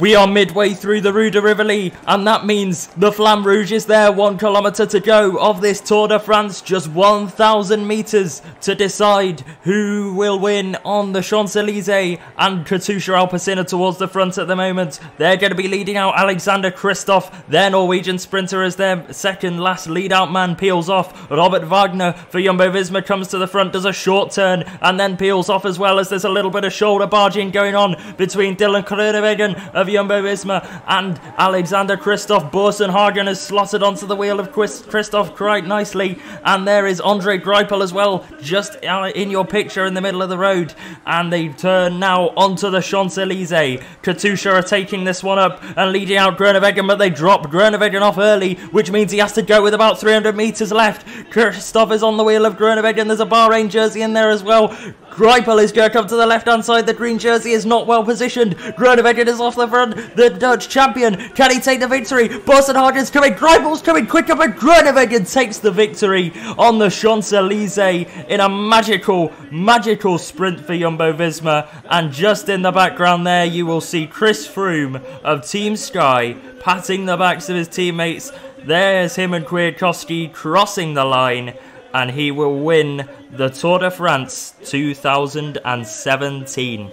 We are midway through the Rue de Rivoli, and that means the Flamme Rouge is there. One kilometre to go of this Tour de France. Just 1,000 metres to decide who will win on the Champs Elysees. And Katusha Alpecin are towards the front at the moment. They're going to be leading out Alexander Kristoff. Their Norwegian sprinter as their second last lead out man peels off. Robert Wagner for Jumbo Visma comes to the front, does a short turn, and then peels off as well as there's a little bit of shoulder barging going on between Dylan Groenewegen of Visma and Alexander Kristoff Boasson-Hagen has slotted onto the wheel of Kristoff quite nicely. And there is Andre Greipel as well, just uh, in your picture in the middle of the road. And they turn now onto the Champs-Elysees. Katusha are taking this one up and leading out Groenewegen, but they drop Groenewegen off early, which means he has to go with about 300 metres left. Kristoff is on the wheel of Groenewegen. There's a Bahrain jersey in there as well. Greipel is going to come to the left-hand side. The green jersey is not well positioned. Groenewegen is off the front. The Dutch champion. Can he take the victory? Boasson-Hagen's coming. Greipel's coming quicker, but Groenewegen takes the victory on the Champs-Elysees in a magical, magical sprint for Jumbo-Visma. And just in the background there, you will see Chris Froome of Team Sky patting the backs of his teammates. There's him and Kwiatkowski crossing the line and he will win the Tour de France 2017.